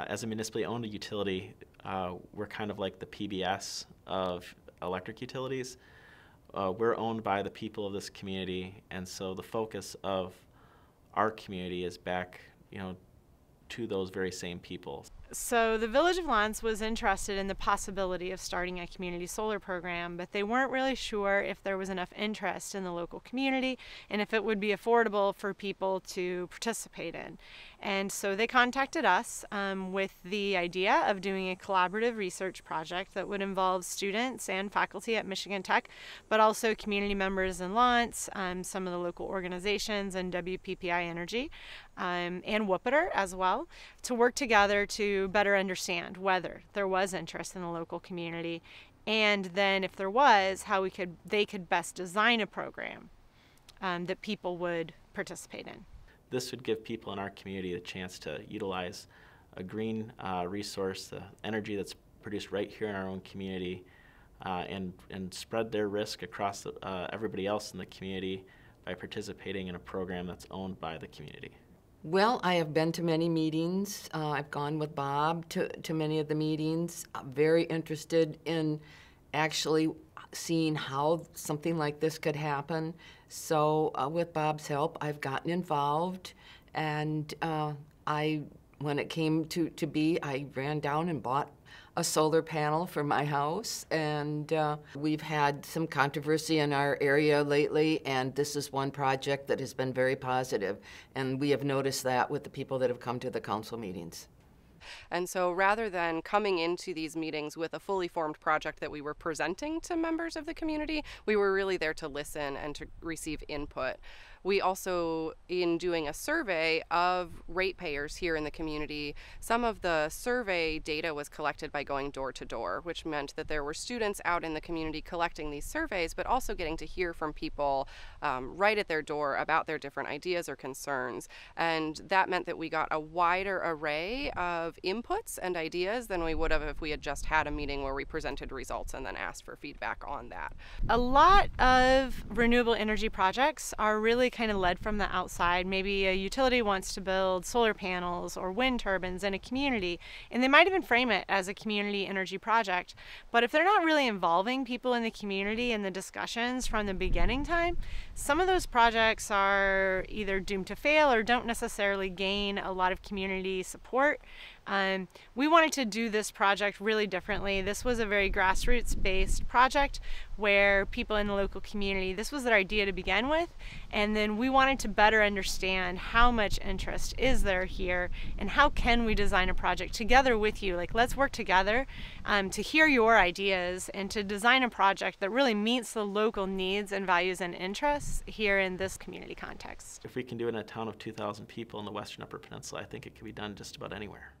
uh, as a municipally owned utility, uh, we're kind of like the PBS of electric utilities. Uh, we're owned by the people of this community, and so the focus of our community is back, you know, to those very same people. So the Village of L'Anse was interested in the possibility of starting a community solar program, but they weren't really sure if there was enough interest in the local community and if it would be affordable for people to participate in. And so they contacted us um, with the idea of doing a collaborative research project that would involve students and faculty at Michigan Tech, but also community members in L'Anse, um, some of the local organizations, and WPPI Energy, um, and WUPPDR as well, to work together to better understand whether there was interest in the local community, and then if there was, how we could they could best design a program um, that people would participate in this would give people in our community the chance to utilize a green uh, resource, the energy that's produced right here in our own community, uh, and, and spread their risk across the, uh, everybody else in the community by participating in a program that's owned by the community. Well, I have been to many meetings. Uh, I've gone with Bob to, to many of the meetings. I'm very interested in actually seeing how something like this could happen. So, uh, with Bob's help, I've gotten involved, and uh, I, when it came to, to be, I ran down and bought a solar panel for my house, and uh, we've had some controversy in our area lately, and this is one project that has been very positive, and we have noticed that with the people that have come to the council meetings. And so rather than coming into these meetings with a fully formed project that we were presenting to members of the community, we were really there to listen and to receive input. We also, in doing a survey of ratepayers here in the community, some of the survey data was collected by going door to door, which meant that there were students out in the community collecting these surveys, but also getting to hear from people um, right at their door about their different ideas or concerns. And that meant that we got a wider array of inputs and ideas than we would have if we had just had a meeting where we presented results and then asked for feedback on that. A lot of renewable energy projects are kind of led from the outside. Maybe a utility wants to build solar panels or wind turbines in a community, and they might even frame it as a community energy project. But if they're not really involving people in the community in the discussions from the beginning time, some of those projects are either doomed to fail or don't necessarily gain a lot of community support. Um, we wanted to do this project really differently. This was a very grassroots based project where people in the local community, this was their idea to begin with, and then we wanted to better understand how much interest is there here and how can we design a project together with you. Like, let's work together um, to hear your ideas and to design a project that really meets the local needs and values and interests here in this community context. If we can do it in a town of 2,000 people in the western upper peninsula, I think it can be done just about anywhere.